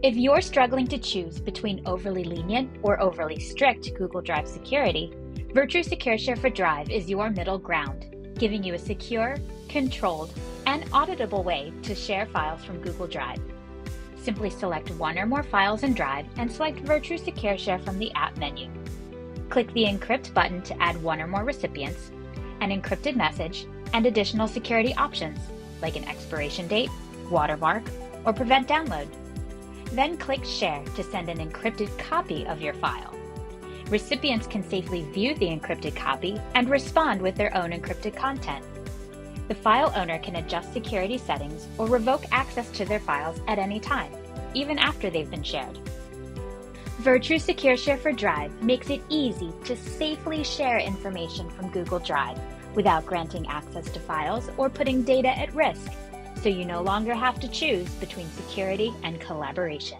If you're struggling to choose between overly lenient or overly strict Google Drive security, Virtru Secure Share for Drive is your middle ground, giving you a secure, controlled, and auditable way to share files from Google Drive. Simply select one or more files in Drive and select Virtru Secure Share from the app menu. Click the Encrypt button to add one or more recipients, an encrypted message, and additional security options like an expiration date, watermark, or prevent download. Then click Share to send an encrypted copy of your file. Recipients can safely view the encrypted copy and respond with their own encrypted content. The file owner can adjust security settings or revoke access to their files at any time, even after they've been shared. Virtru Secure Share for Drive makes it easy to safely share information from Google Drive without granting access to files or putting data at risk, so you no longer have to choose between security and collaboration.